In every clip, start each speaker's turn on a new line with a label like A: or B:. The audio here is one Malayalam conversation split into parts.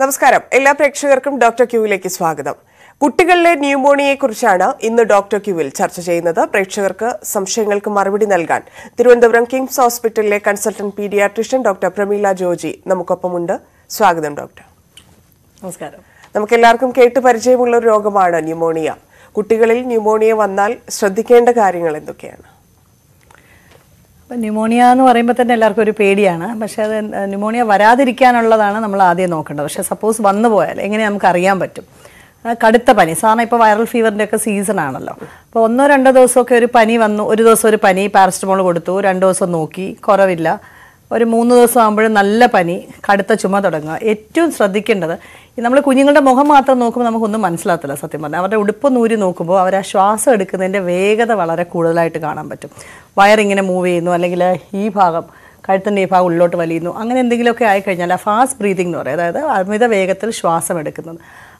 A: നമസ്കാരം. എല്ലാ പ്രേക്ഷകർക്കും ഡോക്ടർ ക്യൂവിലേക്ക് സ്വാഗതം. കുട്ടികളിലെ ന്യൂമോണിയയെക്കുറിച്ചാണ് ഇന്ന് ഡോക്ടർ ക്യൂവിൽ ചർച്ച ചെയ്യുന്നത്. പ്രേക്ഷകർക്ക് സംശയങ്ങൾക്ക് മറുപടി നൽകാൻ തിരുവനന്തപുരം കിംസ് ഹോസ്പിറ്റലിലെ consultant paediatrician doctor Pramila Joji നമുക്കൊപ്പമുണ്ട്. സ്വാഗതം ഡോക്ടർ.
B: നമസ്കാരം.
A: നമുക്കെല്ലാവർക്കും കേട്ട് പരിചയമുള്ള ഒരു രോഗമാണ് ന്യൂമോണിയ. കുട്ടികളിൽ ന്യൂമോണിയ വന്നാൽ ശ്രദ്ധിക്കേണ്ട കാര്യങ്ങൾ എന്തൊക്കെയാണ്?
B: അപ്പം ന്യൂമോണിയ എന്ന് പറയുമ്പോൾ തന്നെ എല്ലാവർക്കും ഒരു പേടിയാണ്. പക്ഷേ അത് ന്യൂമോണിയ വരാതിരിക്കാനുള്ളതാണ് നമ്മൾ ആദ്യം നോക്കേണ്ടത്. പക്ഷേ സപ്പോസ് വന്നു പോയാൽ എങ്ങനെ നമുക്ക് അറിയാൻ പറ്റും? കടുത്ത പനി. സാധാരണ ഇപ്പോൾ വൈറൽ ഫീവറിന്റെ ഒക്കെ സീസൺ ആണല്ലോ. അപ്പോൾ ഒന്നോ രണ്ടോ ദിവസമൊക്കെ ഒരു പനി വന്നു. ഒരു ദിവസം ഒരു പനി പാരസ്റ്റമോൾ കൊടുത്തു. രണ്ട് ദിവസം നോക്കി. കുറവില്ല. ഒരു മൂന്ന് ദിവസം ആകുമ്പോഴും നല്ല പനി കടുത്ത ചുമ തുടങ്ങുക. ഏറ്റവും ശ്രദ്ധിക്കേണ്ടത് നമ്മൾ കുഞ്ഞുങ്ങളുടെ മുഖം മാത്രം നോക്കുമ്പോൾ നമുക്കൊന്നും മനസ്സിലാകത്തില്ല സത്യം പറഞ്ഞാൽ അവരുടെ ഉടുപ്പ് നൂരി നോക്കുമ്പോൾ അവർ ആ ശ്വാസം എടുക്കുന്നതിന്റെ വേഗത വളരെ കൂടുതലായിട്ട് കാണാൻ പറ്റും. വയറിങ്ങനെ മൂവ് ചെയ്യുന്നു അല്ലെങ്കിൽ ഈ ഭാഗം കഴുത്തിന്റെ ഈ ഭാഗം ഉള്ളിലോട്ട് വലിയുന്നു അങ്ങനെ എന്തെങ്കിലുമൊക്കെ ആയിക്കഴിഞ്ഞാൽ ആ ഫാസ്റ്റ് ബ്രീതിങ് എന്ന് പറയും. അതായത് അമിത വേഗത്തിൽ ശ്വാസം എടുക്കുന്നത്.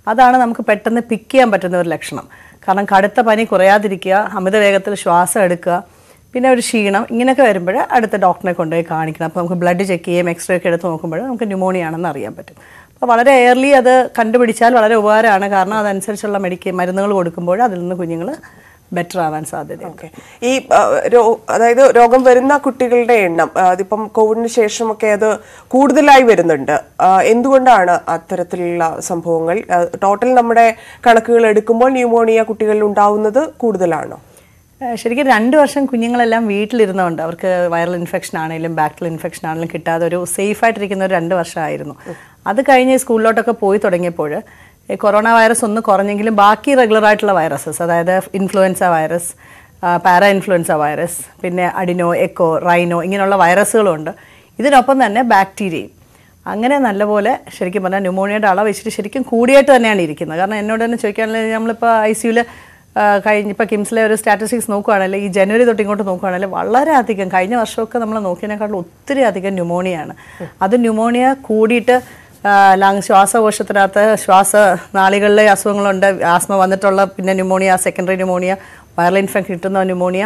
B: അതാണ് നമുക്ക് പെട്ടെന്ന് പിക്ക് ചെയ്യാൻ പറ്റുന്ന ഒരു ലക്ഷണം. കാരണം കടുത്ത പനി കുറയാതിരിക്കുക അമിത വേഗത്തിൽ ശ്വാസം എടുക്കുക പിന്നെ ഒരു ക്ഷീണം ഇങ്ങനെയൊക്കെ വരുമ്പോൾ അടുത്ത ഡോക്ടറെ കൊണ്ടുപോയി കാണിക്കണം. അപ്പോൾ നമുക്ക് ബ്ലഡ് ചെക്ക് ചെയ്യാം എക്സ്റേ ഒക്കെ എടുത്ത് നോക്കുമ്പോൾ നമുക്ക് ന്യൂമോണിയ ആണെന്ന് അറിയാൻ പറ്റും. അപ്പോൾ വളരെ എയർലി അത് കണ്ടുപിടിച്ചാൽ വളരെ ഉപകാരമാണ്. കാരണം അതനുസരിച്ചുള്ള മെഡിക്ക മരുന്നുകൾ കൊടുക്കുമ്പോൾ അതിൽ നിന്ന് കുഞ്ഞുങ്ങൾ ബെറ്റർ ആവാൻ സാധ്യതയുണ്ട്.
A: ഈ അതായത് രോഗം വരുന്ന കുട്ടികളുടെ എണ്ണം അതിപ്പം കോവിഡിന് ശേഷമൊക്കെ അത് കൂടുതലായി വരുന്നുണ്ട്. എന്തുകൊണ്ടാണ് അത്തരത്തിലുള്ള സംഭവങ്ങൾ? ടോട്ടൽ നമ്മുടെ കണക്കുകൾ എടുക്കുമ്പോൾ ന്യൂമോണിയ കുട്ടികളിൽ ഉണ്ടാവുന്നത് കൂടുതലാണോ?
B: ശരിക്കും രണ്ട് വർഷം കുഞ്ഞുങ്ങളെല്ലാം വീട്ടിലിരുന്നുകൊണ്ട് അവർക്ക് വൈറൽ ഇൻഫെക്ഷൻ ആണെങ്കിലും ബാക്ടറൽ ഇൻഫെക്ഷൻ ആണെങ്കിലും കിട്ടാതെ ഒരു സേഫ് ആയിട്ടിരിക്കുന്ന ഒരു രണ്ട് വർഷമായിരുന്നു. അത് കഴിഞ്ഞ് സ്കൂളിലോട്ടൊക്കെ പോയി തുടങ്ങിയപ്പോൾ കൊറോണ വൈറസ് ഒന്ന് കുറഞ്ഞെങ്കിലും ബാക്കി റെഗുലർ ആയിട്ടുള്ള വൈറസസ് അതായത് influenza virus para influenza virus പിന്നെ അഡിനോ എക്കോ റൈനോ ഇങ്ങനെയുള്ള വൈറസുകളുണ്ട്. ഇതിനൊപ്പം തന്നെ ബാക്ടീരിയയും. അങ്ങനെ നല്ലപോലെ ശരിക്കും പറഞ്ഞാൽ ന്യൂമോണിയയുടെ അളവ് ഇച്ചിരി ശരിക്കും കൂടിയായിട്ട് തന്നെയാണ് ഇരിക്കുന്നത്. കാരണം എന്നോട് തന്നെ ചോദിക്കാനുള്ളത് നമ്മളിപ്പോൾ ഐ സിയുയിൽ കഴിഞ്ഞ ഇപ്പോൾ കിംസിലെ ഒരു സ്റ്റാറ്റിസ്റ്റിക്സ് നോക്കുകയാണെങ്കിൽ ഈ ജനുവരി തൊട്ട് ഇങ്ങോട്ട് നോക്കുകയാണെങ്കിൽ വളരെയധികം കഴിഞ്ഞ വർഷമൊക്കെ നമ്മൾ നോക്കിയതിനേക്കാളും ഒത്തിരി അധികം ന്യൂമോണിയാണ്. അത് ന്യൂമോണിയ കൂടിയിട്ട് ലങ് ശ്വാസകോശത്തിനകത്ത് ശ്വാസ നാളികളിലെ അസുഖങ്ങളുണ്ട്. ആസ്മ വന്നിട്ടുള്ള പിന്നെ pneumonia secondary pneumonia viral infection കിട്ടുന്ന ന്യൂമോണിയ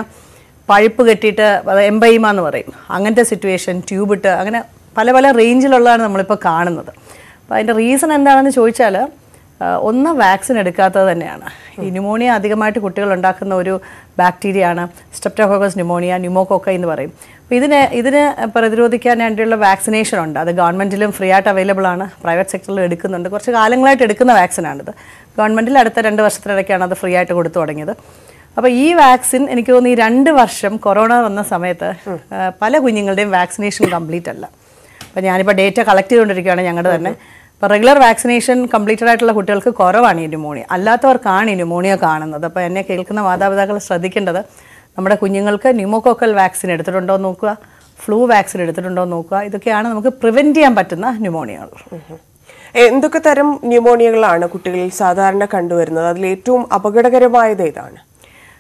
B: പഴുപ്പ് കെട്ടിയിട്ട് എംബൈമ എന്ന് പറയും. അങ്ങനത്തെ സിറ്റുവേഷൻ ട്യൂബ് ഇട്ട് അങ്ങനെ പല പല റേഞ്ചിലുള്ളതാണ് നമ്മളിപ്പോൾ കാണുന്നത്. അപ്പോൾ അതിന്റെ റീസൺ എന്താണെന്ന് ചോദിച്ചാൽ ഒന്ന് വാക്സിൻ എടുക്കാത്തത് തന്നെയാണ്. ഈ ന്യൂമോണിയ അധികമായിട്ട് കുട്ടികൾ ഉണ്ടാക്കുന്ന ഒരു ബാക്ടീരിയ ആണ് സ്ട്രെപ്റ്റോകോക്കസ് ന്യൂമോണിയ ന്യൂമോകോക്ക എന്ന് പറയും. അപ്പോൾ ഇതിനെ ഇതിന് പ്രതിരോധിക്കാൻ വേണ്ടിയുള്ള വാക്സിനേഷൻ ഉണ്ട്. അത് ഗവൺമെന്റിലും ഫ്രീ ആയിട്ട് അവൈലബിൾ ആണ്. പ്രൈവറ്റ് സെക്ടറിലും എടുക്കുന്നുണ്ട്. കുറച്ച് കാലങ്ങളായിട്ട് എടുക്കുന്ന വാക്സിനാണിത്. ഗവൺമെന്റിൽ അടുത്ത രണ്ട് വർഷത്തിനിടയ്ക്കാണ് അത് ഫ്രീ ആയിട്ട് കൊടുത്തു തുടങ്ങിയത്. അപ്പോൾ ഈ വാക്സിൻ എനിക്ക് തോന്നുന്നു ഈ രണ്ട് വർഷം കൊറോണ വന്ന സമയത്ത് പല കുഞ്ഞുങ്ങളുടെയും വാക്സിനേഷൻ കംപ്ലീറ്റ് അല്ല. അപ്പോൾ ഞാനിപ്പോൾ ഡേറ്റ കളക്ട് ചെയ്തുകൊണ്ടിരിക്കുകയാണ് ഞങ്ങളുടെ തന്നെ. ഇപ്പോൾ റെഗുലർ വാക്സിനേഷൻ കംപ്ലീറ്റഡ് ആയിട്ടുള്ള കുട്ടികൾക്ക് കുറവാണ് ഈ ന്യൂമോണിയ അല്ലാത്തവർക്കാണ് ഈ ന്യൂമോണിയ കാണുന്നത്. അപ്പോൾ എന്നെ കേൾക്കുന്ന മാതാപിതാക്കൾ ശ്രദ്ധിക്കേണ്ടത് നമ്മുടെ കുഞ്ഞുങ്ങൾക്ക് ന്യൂമോകോക്കൽ വാക്സിൻ എടുത്തിട്ടുണ്ടോ എന്ന് നോക്കുക ഫ്ലൂ വാക്സിൻ എടുത്തിട്ടുണ്ടോ എന്ന് നോക്കുക ഇതൊക്കെയാണ് നമുക്ക് പ്രിവെന്റ് ചെയ്യാൻ പറ്റുന്ന ന്യൂമോണിയകൾ
A: എന്തൊക്കെ തരം ന്യൂമോണിയകളാണ് കുട്ടികളിൽ സാധാരണ കണ്ടുവരുന്നത്? അതിൽ ഏറ്റവും അപകടകരമായത് ഏതാണ്?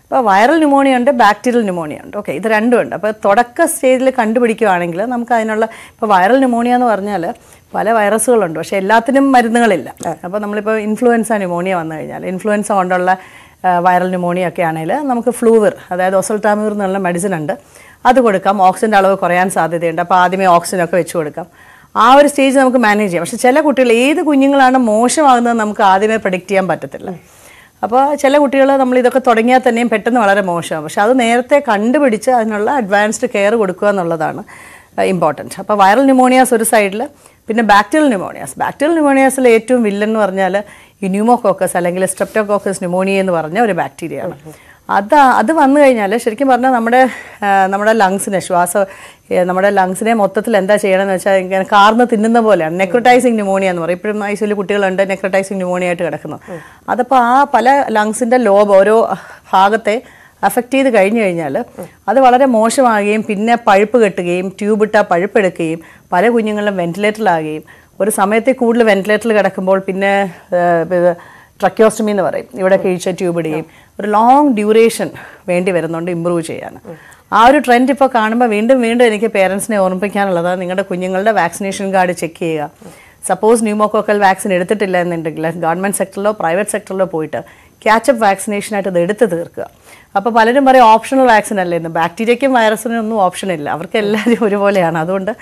B: അപ്പോൾ വൈറൽ ന്യൂമോണിയ ഉണ്ട് ബാക്ടീരിയൽ ന്യൂമോണിയ ഉണ്ട്. ഓക്കെ ഇത് രണ്ടും ഉണ്ട്. അപ്പോൾ തുടക്ക സ്റ്റേജിൽ കണ്ടുപിടിക്കുകയാണെങ്കിൽ നമുക്ക് അതിനുള്ള ഇപ്പോൾ വൈറൽ ന്യൂമോണിയ എന്ന് പറഞ്ഞാൽ പല വൈറസുകളുണ്ട്. പക്ഷേ എല്ലാത്തിനും മരുന്നുകളില്ല. അപ്പോൾ നമ്മളിപ്പോൾ ഇൻഫ്ലുവൻസ ന്യൂമോണിയ വന്നു കഴിഞ്ഞാൽ ഇൻഫ്ലുവൻസ കൊണ്ടുള്ള വൈറൽ ന്യൂമോണിയ ഒക്കെ ആണെങ്കിൽ നമുക്ക് ഫ്ലൂവർ അതായത് ഒസൽട്ടാമൂർ എന്നുള്ള മെഡിസിൻ ഉണ്ട്. അത് കൊടുക്കാം. ഓക്സിജന്റെ അളവ് കുറയാൻ സാധ്യതയുണ്ട്. അപ്പോൾ ആദ്യമേ ഓക്സിജനൊക്കെ വെച്ച് കൊടുക്കാം. ആ ഒരു സ്റ്റേജ് നമുക്ക് മാനേജ് ചെയ്യാം. പക്ഷേ ചില കുട്ടികൾ ഏത് കുഞ്ഞുങ്ങളാണ് മോശമാകുന്നത് നമുക്ക് ആദ്യമേ പ്രഡിക്റ്റ് ചെയ്യാൻ പറ്റത്തില്ല. അപ്പോൾ ചില കുട്ടികൾ നമ്മൾ ഇതൊക്കെ തുടങ്ങിയാൽ തന്നെയും പെട്ടെന്ന് വളരെ മോശമാണ് പക്ഷെ അത് നേരത്തെ കണ്ടുപിടിച്ച് അതിനുള്ള അഡ്വാൻസ്ഡ് കെയർ കൊടുക്കുക എന്നുള്ളതാണ് ഇമ്പോർട്ടന്റ് അപ്പോൾ വൈറൽ ന്യൂമോണിയാസ് ഒരു സൈഡിൽ പിന്നെ ബാക്ടീരിയൽ ന്യൂമോണിയാസ് ബാക്ടീരിയൽ ന്യൂമോണിയാസിൽ ഏറ്റവും വില്ലൻ എന്ന് പറഞ്ഞാൽ ഈ ന്യൂമോകോക്കസ് അല്ലെങ്കിൽ സ്ട്രെപ്റ്റോകോക്കസ് ന്യൂമോണിയ എന്ന് പറഞ്ഞ ഒരു ബാക്ടീരിയയാണ് അത് അത് വന്നു കഴിഞ്ഞാൽ ശരിക്കും പറഞ്ഞാൽ നമ്മുടെ നമ്മുടെ ലങ്സിനെ ശ്വാസ നമ്മുടെ ലങ്സിനെ മൊത്തത്തിൽ എന്താ ചെയ്യണമെന്ന് വെച്ചാൽ ഇങ്ങനെ കാർന്ന് തിന്നുന്ന പോലെയാണ്. നെക്രോട്ടൈസിങ് ന്യൂമോണിയ എന്ന് പറയും. ഇപ്പോഴും ഐസിയിൽ കുട്ടികളുണ്ട് നെക്രോട്ടൈസിങ് ന്യൂമോണിയ ആയിട്ട് കിടക്കുന്നു. അതപ്പോൾ ആ പല ലങ്സിന്റെ ലോബ് ഓരോ ഭാഗത്തെ അഫക്റ്റ് ചെയ്ത് കഴിഞ്ഞു കഴിഞ്ഞാൽ അത് വളരെ മോശമാകുകയും പിന്നെ പഴുപ്പ് കെട്ടുകയും ട്യൂബ് ഇട്ടാൽ പഴുപ്പെടുക്കുകയും പല കുഞ്ഞുങ്ങളും വെന്റിലേറ്ററിലാകുകയും ഒരു സമയത്തിൽ കൂടുതൽ വെന്റിലേറ്ററിൽ കിടക്കുമ്പോൾ പിന്നെ ട്രക്യോസ്റ്റമി എന്ന് പറയും. ഇവിടെ കിഴിച്ച ട്യൂബ് ഇടുകയും ഒരു ലോങ് ഡ്യൂറേഷൻ വേണ്ടി വരുന്നുണ്ട് ഇമ്പ്രൂവ് ചെയ്യാൻ. ആ ഒരു ട്രെൻഡ് ഇപ്പോൾ കാണുമ്പോൾ വീണ്ടും വീണ്ടും എനിക്ക് പേരൻസിനെ ഓർമ്മിപ്പിക്കാനുള്ളത് നിങ്ങളുടെ കുഞ്ഞുങ്ങളുടെ വാക്സിനേഷൻ കാർഡ് ചെക്ക് ചെയ്യുക. സപ്പോസ് ന്യൂമോക്കോക്കൽ വാക്സിൻ എടുത്തിട്ടില്ല എന്നുണ്ടെങ്കിൽ ഗവൺമെന്റ് സെക്ടറിലോ പ്രൈവറ്റ് സെക്ടറിലോ പോയിട്ട് ക്യാച്ചപ്പ് വാക്സിനേഷനായിട്ട് ഇത് എടുത്ത് തീർക്കുക. അപ്പോൾ പലരും പറയും ഓപ്ഷണൽ വാക്സിൻ അല്ലേ ഇന്ന് ബാക്ടീരിയയ്ക്കും വൈറസിനും ഒന്നും ഓപ്ഷൻ ഇല്ല. അവർക്ക് എല്ലാവരും ഒരുപോലെയാണ്. അതുകൊണ്ട്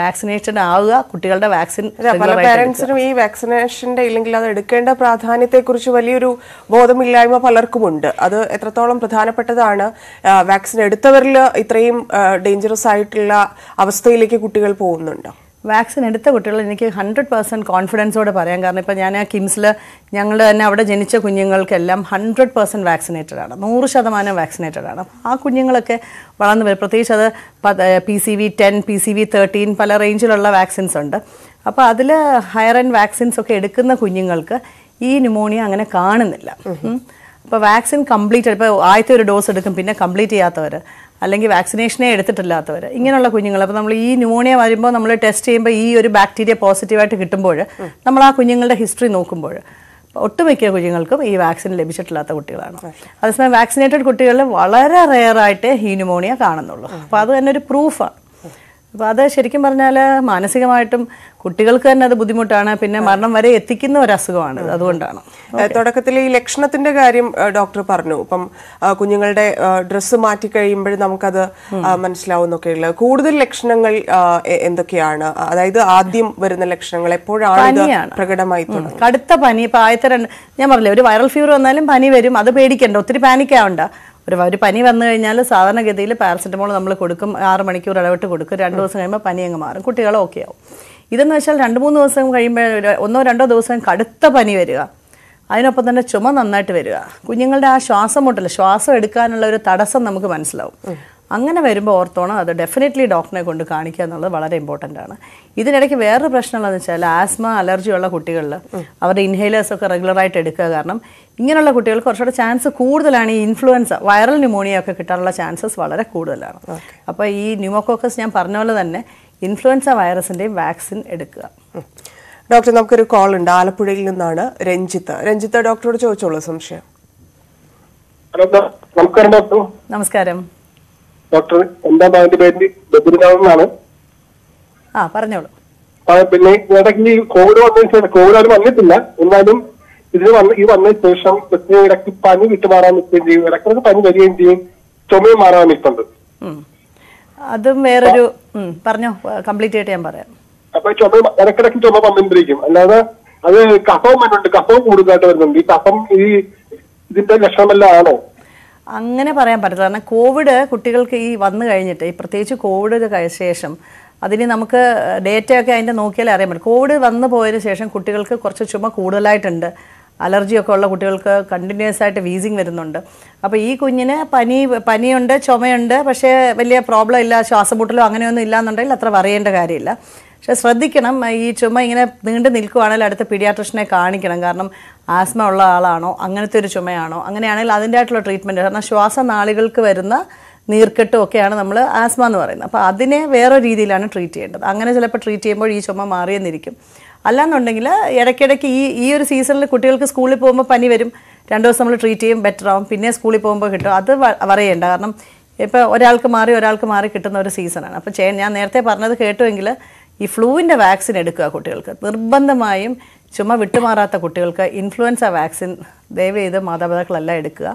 B: വാക്സിനേഷൻ ആവുക കുട്ടികളുടെ വാക്സിൻ
A: പല പേരൻസിനും ഈ വാക്സിനേഷന്റെ ഇല്ലെങ്കിൽ അത് എടുക്കേണ്ട പ്രാധാന്യത്തെക്കുറിച്ച് വലിയൊരു ബോധമില്ലായ്മ പലർക്കുമുണ്ട്. അത് എത്രത്തോളം പ്രധാനപ്പെട്ടതാണ് വാക്സിൻ എടുത്തവരിൽ ഇത്രയും ഡേഞ്ചറസ് ആയിട്ടുള്ള അവസ്ഥയിലേക്ക് കുട്ടികൾ പോകുന്നുണ്ടോ?
B: വാക്സിൻ എടുത്ത കുട്ടികൾ എനിക്ക് ഹൺഡ്രഡ് പേഴ്സന്റ് കോൺഫിഡൻസോടെ പറയാം. കാരണം ഇപ്പോൾ ഞാൻ ആ കിംസിൽ ഞങ്ങൾ തന്നെ അവിടെ ജനിച്ച കുഞ്ഞുങ്ങൾക്കെല്ലാം ഹൺഡ്രഡ് പേഴ്സന്റ് വാക്സിനേറ്റഡ് ആണ്. നൂറ് ശതമാനം വാക്സിനേറ്റഡ് ആണ്. ആ കുഞ്ഞുങ്ങളൊക്കെ വളർന്നു വരും. പ്രത്യേകിച്ച് അത് P C V ten P C V thirteen പല റേഞ്ചിലുള്ള വാക്സിൻസ് ഉണ്ട്. അപ്പോൾ അതിൽ ഹയർ ആൻഡ് വാക്സിൻസ് ഒക്കെ എടുക്കുന്ന കുഞ്ഞുങ്ങൾക്ക് ഈ ന്യൂമോണിയ അങ്ങനെ കാണുന്നില്ല. അപ്പോൾ വാക്സിൻ കംപ്ലീറ്റ് ഇപ്പോൾ ആദ്യത്തെ ഒരു ഡോസ് എടുക്കും പിന്നെ കംപ്ലീറ്റ് ചെയ്യാത്തവർ അല്ലെങ്കിൽ വാക്സിനേഷനേ എടുത്തിട്ടില്ലാത്തവർ. ഇങ്ങനെയുള്ള കുഞ്ഞുങ്ങൾ. അപ്പോൾ നമ്മൾ ഈ ന്യൂമോണിയ വരുമ്പോൾ നമ്മൾ ടെസ്റ്റ് ചെയ്യുമ്പോൾ ഈ ഒരു ബാക്ടീരിയ പോസിറ്റീവായിട്ട് കിട്ടുമ്പോൾ നമ്മൾ ആ കുഞ്ഞുങ്ങളുടെ ഹിസ്റ്ററി നോക്കുമ്പോൾ ഒട്ടുമിക്ക കുഞ്ഞുങ്ങൾക്കും ഈ വാക്സിൻ ലഭിച്ചിട്ടില്ലാത്ത കുട്ടികളാണ്. അതേസമയം വാക്സിനേറ്റഡ് കുട്ടികളിൽ വളരെ റെയറായിട്ട് ഈ ന്യൂമോണിയ കാണുന്നുള്ളൂ. അപ്പോൾ അത് തന്നെ ഒരു പ്രൂഫാണ് അപ്പോൾ അത് ശരിക്കും പറഞ്ഞാൽ മാനസികമായിട്ടും കുട്ടികൾക്ക് തന്നെ അത് ബുദ്ധിമുട്ടാണ്. പിന്നെ മരണം വരെ എത്തിക്കുന്ന ഒരു അസുഖമാണ് അതുകൊണ്ടാണ്.
A: തുടക്കത്തിൽ ഈ ലക്ഷണത്തിന്റെ കാര്യം ഡോക്ടർ പറഞ്ഞു. ഇപ്പം കുഞ്ഞുങ്ങളുടെ ഡ്രസ്സ് മാറ്റി കഴിയുമ്പോഴും നമുക്കത് മനസ്സിലാവുന്നൊക്കെയുള്ള കൂടുതൽ ലക്ഷണങ്ങൾ എന്തൊക്കെയാണ്? അതായത് ആദ്യം വരുന്ന ലക്ഷണങ്ങൾ എപ്പോഴാണ്. പ്രകടമായി
B: കടുത്ത പനി. ഇപ്പൊ ആദ്യത്തെ രണ്ട് ഞാൻ പറഞ്ഞില്ലേ ഒരു വൈറൽ ഫീവർ വന്നാലും പനി വരും. അത് പേടിക്കണ്ട. ഒത്തിരി പാനിക് ആവണ്ട. ഒരു ഒരു പനി വന്നു കഴിഞ്ഞാൽ സാധാരണഗതിയിൽ പാരസെറ്റമോൾ നമ്മൾ കൊടുക്കും ആറ് മണിക്കൂർ ഇടവിട്ട് കൊടുക്കും. രണ്ട് ദിവസം കഴിയുമ്പോൾ പനി അങ്ങ് മാറും. കുട്ടികൾ ഓക്കെ ആവും. ഇതെന്ന് വെച്ചാൽ രണ്ട് മൂന്ന് ദിവസം കഴിയുമ്പോൾ ഒന്നോ രണ്ടോ ദിവസം കടുത്ത പനി വരിക. അതിനൊപ്പം തന്നെ ചുമ നന്നായിട്ട് വരിക. കുഞ്ഞുങ്ങളുടെ ആ ശ്വാസം മുട്ടൽ ശ്വാസം എടുക്കാനുള്ള ഒരു തടസ്സം നമുക്ക് മനസ്സിലാവും. അങ്ങനെ വരുമ്പോൾ ഓർത്തോണം അത് ഡെഫിനറ്റ്ലി ഡോക്ടറിനെ കൊണ്ട് കാണിക്കുക എന്നുള്ളത് വളരെ ഇമ്പോർട്ടന്റ് ആണ്. ഇതിനിടയ്ക്ക് വേറൊരു പ്രശ്നം എന്ന് വെച്ചാൽ ആസ്മ അലർജി ഉള്ള കുട്ടികളിൽ അവരുടെ ഇൻഹേലേഴ്സ് ഒക്കെ റെഗുലറായിട്ട് എടുക്കുക കാരണം ഇങ്ങനെയുള്ള കുട്ടികൾക്ക് കുറച്ചുകൂടെ ചാൻസ് കൂടുതലാണ് ഈ ഇൻഫ്ലുവൻസ വൈറൽ ന്യൂമോണിയ ഒക്കെ കിട്ടാനുള്ള ചാൻസസ് വളരെ കൂടുതലാണ്. അപ്പോൾ ഈ ന്യൂമോക്കോക്കസ് ഞാൻ പറഞ്ഞ പോലെ തന്നെ ഇൻഫ്ലുവൻസ വൈറസിന്റെയും വാക്സിൻ എടുക്കുക.
A: ഡോക്ടർ നമുക്കൊരു കോൾ ഉണ്ട്. ആലപ്പുഴയിൽ നിന്നാണ് രഞ്ജിത്ത്. രഞ്ജിത്ത് ഡോക്ടറോട് ചോദിച്ചോളൂ സംശയം.
C: ഹലോ നമസ്കാരം ഡോക്ടർ
B: നമസ്കാരം.
C: ഡോക്ടർ എന്താ അതിന്റെ പേര്? ബദ്രിനാഥെന്നാണ്
B: ആ പറഞ്ഞോളൂ.
C: പിന്നെ ഇടയ്ക്ക് കോവിഡ് വന്നതിന് ശേഷം കോവിഡ് ആരും വന്നിട്ടില്ല. എന്നാലും ഇതിന് വന്ന് ഈ വന്നതിന് ശേഷം ഇടയ്ക്ക് പനി വിട്ടുമാറാൻ നിൽക്കുകയും ചെയ്യും. ഇടയ്ക്കിടയ്ക്ക് പനി വരികയും ചെയ്യും. ചുമയും മാറാൻ നിൽക്കുന്നുണ്ട്
B: ഉം. അതും വേറൊരു പറഞ്ഞോ. കംപ്ലീറ്റ് ആയിട്ട് ഞാൻ പറയാം.
C: അപ്പൊ ചുമ ഇടയ്ക്കിടയ്ക്ക് ചുമ വന്നിരിക്കും. അല്ലാതെ അത് കഫവും വരുന്നുണ്ട്. കഫവും കൂടുതലായിട്ട് വരുന്നുണ്ട്. ഈ കഫം ഈ ഇതിന്റെ ലക്ഷണമെല്ലാം ആണോ?
B: അങ്ങനെ പറയാൻ പറ്റില്ല കാരണം കോവിഡ് കുട്ടികൾക്ക് ഈ വന്നു കഴിഞ്ഞിട്ട് ഈ പ്രത്യേകിച്ച് കോവിഡ് ശേഷം അതിന് നമുക്ക് ഡേറ്റയൊക്കെ അതിന്റെ നോക്കിയാലേ അറിയാൻ പറ്റും. കോവിഡ് വന്നു പോയതിന് ശേഷം കുട്ടികൾക്ക് കുറച്ച് ചുമ കൂടുതലായിട്ടുണ്ട്. അലർജിയൊക്കെ ഉള്ള കുട്ടികൾക്ക് കണ്ടിന്യൂസ് ആയിട്ട് വീസിങ് വരുന്നുണ്ട്. അപ്പോൾ ഈ കുഞ്ഞിന് പനി പനിയുണ്ട് ചുമയുണ്ട് പക്ഷേ വലിയ പ്രോബ്ലം ഇല്ല ശ്വാസമുട്ടലോ അങ്ങനെയൊന്നും ഇല്ലാന്നുണ്ടെങ്കിൽ അത്ര പറയേണ്ട കാര്യമില്ല. പക്ഷെ ശ്രദ്ധിക്കണം ഈ ചുമ ഇങ്ങനെ നീണ്ടു നിൽക്കുവാണെങ്കിൽ അടുത്ത പീഡിയാട്രിഷനെ കാണിക്കണം. കാരണം ആസ്മ ഉള്ള ആളാണോ അങ്ങനത്തെ ഒരു ചുമയാണോ അങ്ങനെയാണെങ്കിൽ അതിന്റെ ആയിട്ടുള്ള ട്രീറ്റ്മെന്റ്. കാരണം ശ്വാസനാളികൾക്ക് വരുന്ന നീർക്കെട്ടും ഒക്കെയാണ് നമ്മൾ ആസ്മ എന്ന് പറയുന്നത്. അപ്പോൾ അതിനെ വേറെ രീതിയിലാണ് ട്രീറ്റ് ചെയ്യേണ്ടത്. അങ്ങനെ ചിലപ്പോൾ ട്രീറ്റ് ചെയ്യുമ്പോൾ ഈ ചുമ മാറിയെന്നിരിക്കും. അല്ലാന്നുണ്ടെങ്കിൽ ഇടയ്ക്കിടയ്ക്ക് ഈ ഈ ഒരു സീസണിൽ കുട്ടികൾക്ക് സ്കൂളിൽ പോകുമ്പോൾ പനി വരും. രണ്ട് ദിവസം നമ്മൾ ട്രീറ്റ് ചെയ്യും ബെറ്റർ ആവും. പിന്നെ സ്കൂളിൽ പോകുമ്പോൾ കിട്ടും. അത് പറയേണ്ട കാരണം ഇപ്പോൾ ഒരാൾക്ക് മാറി ഒരാൾക്ക് മാറി കിട്ടുന്ന ഒരു സീസണാണ്. അപ്പോൾ ചേ ഞാൻ നേരത്തെ പറഞ്ഞത് കേട്ടുവെങ്കിൽ ഈ ഫ്ലൂവിന്റെ വാക്സിൻ എടുക്കുക കുട്ടികൾക്ക്. നിർബന്ധമായും ചുമ വിട്ടുമാറാത്ത കുട്ടികൾക്ക് ഇൻഫ്ലുവൻസ വാക്സിൻ ദയവ് ചെയ്ത് മാതാപിതാക്കളെല്ലാം എടുക്കുക.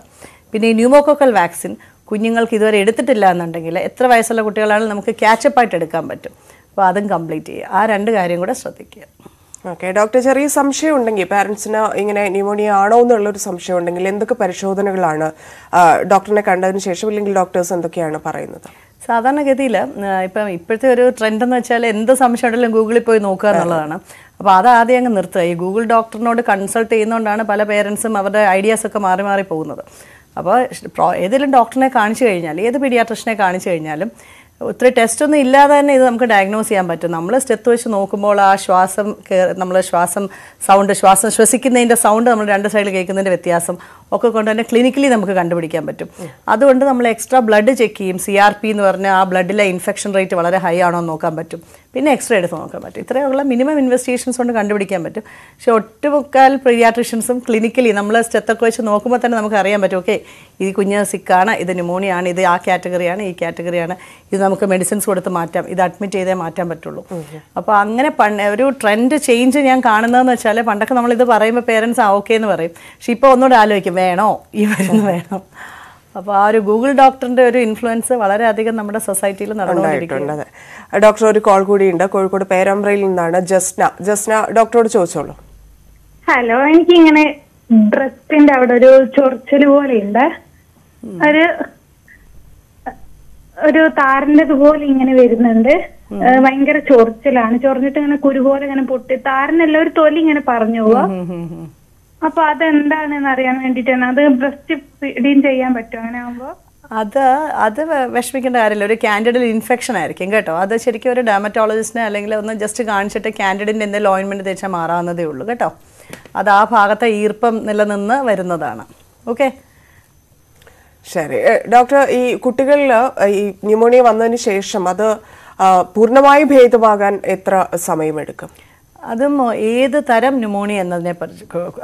B: പിന്നെ ഈ ന്യൂമോക്കോക്കൽ വാക്സിൻ കുഞ്ഞുങ്ങൾക്ക് ഇതുവരെ എടുത്തിട്ടില്ല എന്നുണ്ടെങ്കിൽ എത്ര വയസ്സുള്ള കുട്ടികളാണെങ്കിലും നമുക്ക് ആയിട്ട് എടുക്കാൻ പറ്റും. അപ്പോൾ അതും കംപ്ലീറ്റ് ചെയ്യുക. ആ രണ്ട് കാര്യം കൂടെ ശ്രദ്ധിക്കുക.
A: ഓക്കെ ഡോക്ടർ ചെറിയ സംശയം ഉണ്ടെങ്കിൽ പാരൻസിന് ഇങ്ങനെ ന്യൂമോണിയ ആണോ എന്നുള്ളൊരു സംശയം ഉണ്ടെങ്കിൽ എന്തൊക്കെ പരിശോധനകളാണ് ഡോക്ടറിനെ കണ്ടതിന് ശേഷം ഇല്ലെങ്കിൽ ഡോക്ടേഴ്സ് എന്തൊക്കെയാണ് പറയുന്നത്?
B: സാധാരണഗതിയിൽ ഇപ്പം ഇപ്പോഴത്തെ ഒരു ട്രെൻഡ് എന്ന് വെച്ചാൽ എന്ത് സംശയം ഉണ്ടെങ്കിലും ഗൂഗിളിൽ പോയി നോക്കുക എന്നുള്ളതാണ്. അപ്പോൾ അത് ആദ്യം അങ്ങ് നിർത്തുക. ഈ ഗൂഗിൾ ഡോക്ടറിനോട് കൺസൾട്ട് ചെയ്യുന്നതുകൊണ്ടാണ് പല പേരൻസും അവരുടെ ഐഡിയാസ് ഒക്കെ മാറി മാറി പോകുന്നത്. അപ്പോൾ ഏതെങ്കിലും ഡോക്ടറിനെ കാണിച്ചു കഴിഞ്ഞാൽ ഏത് പീഡിയാട്രിഷനെ കാണിച്ചു കഴിഞ്ഞാലും ഒത്തിരി ടെസ്റ്റ് ഒന്നും ഇല്ലാതെ തന്നെ ഇത് നമുക്ക് ഡയഗ്നോസ് ചെയ്യാൻ പറ്റും. നമ്മൾ സ്റ്റെത്ത് വെച്ച് നോക്കുമ്പോൾ ആ ശ്വാസം നമ്മൾ ശ്വാസം സൗണ്ട് ശ്വാസം ശ്വസിക്കുന്നതിന്റെ സൗണ്ട് നമ്മൾ രണ്ട് സൈഡിൽ കേൾക്കുന്നതിന്റെ വ്യത്യാസം ഒക്കെ കൊണ്ട് തന്നെ ക്ലിനിക്കലി നമുക്ക് കണ്ടുപിടിക്കാൻ പറ്റും. അതുകൊണ്ട് നമ്മൾ എക്സ്ട്രാ ബ്ലഡ് ചെക്ക് ചെയ്യും. സി ആർ പി എന്ന് പറഞ്ഞാൽ ആ ബ്ലഡിലെ ഇൻഫെക്ഷൻ റേറ്റ് വളരെ ഹൈ ആണോ എന്ന് നോക്കാൻ പറ്റും. പിന്നെ എക്സ്റേ എടുത്ത് നോക്കാൻ പറ്റും. ഇത്രയുള്ള മിനിമം ഇൻവെസ്റ്റിഗേഷൻസ് കൊണ്ട് കണ്ടുപിടിക്കാൻ പറ്റും. പക്ഷേ ഒട്ടുമുക്കാൽ പ്രിയാട്രിഷ്യൻസും ക്ലിനിക്കലി നമ്മൾ സ്റ്റെത്തൊക്കെ വെച്ച് നോക്കുമ്പോൾ തന്നെ നമുക്ക് അറിയാൻ പറ്റും. ഓക്കെ ഈ കുഞ്ഞ് സിക്കാണ് ഇത് ന്യൂമോണിയ ആണ് ഇത് ആ കാറ്റഗറിയാണ് ഈ കാറ്റഗറിയാണ് ഇത് നമുക്ക് മെഡിസിൻസ് കൊടുത്ത് മാറ്റാം ഇത് അഡ്മിറ്റ് ചെയ്തേ മാറ്റാൻ പറ്റുള്ളൂ. അപ്പോൾ അങ്ങനെ പണ്ട് ഒരു ട്രെൻഡ് ചേഞ്ച് ഞാൻ കാണുന്നതെന്ന് വെച്ചാൽ പണ്ടൊക്കെ നമ്മളിത് പറയുമ്പോൾ പേരൻസ് ആ ഓക്കെ എന്ന് പറയും. പക്ഷെ ഇപ്പോൾ ഒന്നുകൂടെ ആലോചിക്കും വേണോ? ഈ മരുന്ന് വേണോ. അപ്പോൾ ആ ഒരു ഗൂഗിൾ ഡോക്ടറിന്റെ ഒരു ഇൻഫ്ലുവൻസ് വളരെയധികം നമ്മുടെ സൊസൈറ്റിയിൽ
A: നടന്നുകൊണ്ടിരിക്കുന്നത് ഡോക്ടർ ഒരു കോൾ കൂടി ഉണ്ട് കോഴിക്കോട് പേരമ്പ്രയിൽ നിന്നാണ് ജസ്ന. ജസ്ന ഡോക്ടറോട് ചോദിച്ചോളൂ.
D: ഹലോ എനിക്ക് ഇങ്ങനെ ബ്രസ്റ്റിന്റെ അവിടെ ഒരു ചൊറിച്ചിൽ പോലെ ഉണ്ട് ഒരു ഒരു താരന്റെ പോലെ ഇങ്ങനെ വരുന്നുണ്ട്. ഭയങ്കര ചൊറിച്ചിലാണ്. ചൊറിഞ്ഞിട്ട് ഇങ്ങനെ കുരു പോലെ ഇങ്ങനെ പൊട്ടി. താരനല്ല ഒരു തൊലി ഇങ്ങനെ പറഞ്ഞു പോവാ. അപ്പൊ അതെന്താണെന്ന് അറിയാൻ വേണ്ടിട്ടാണ് അത് ബ്രസ്റ്റ് ഫീഡിങ് ചെയ്യാൻ പറ്റും അങ്ങനെ ആവുമ്പോ?
B: അത് അത് വിഷമിക്കേണ്ട കാര്യമില്ല. ഒരു കാൻഡിഡിൽ ഇൻഫെക്ഷൻ ആയിരിക്കും കേട്ടോ. അത് ശരിക്കും ഒരു ഡെർമറ്റോളജിസ്റ്റിനെ അല്ലെങ്കിൽ ഒന്ന് ജസ്റ്റ് കാണിച്ചിട്ട് കാൻഡിഡിന്റെ എന്തെങ്കിലും ഓയിൻമെന്റ് തേച്ചാൽ മാറാവുന്നതേ ഉള്ളൂ കേട്ടോ. അത് ആ ഭാഗത്തെ ഈർപ്പം നിലനിന്ന് വരുന്നതാണ്. ഓക്കെ
A: ശരി. ഡോക്ടർ ഈ കുട്ടികളിൽ ഈ ന്യൂമോണിയ വന്നതിന് ശേഷം അത് പൂർണമായി ഭേദമാകാൻ എത്ര സമയമെടുക്കും?
B: അതും ഏത് തരം ന്യൂമോണിയ എന്നതിനെ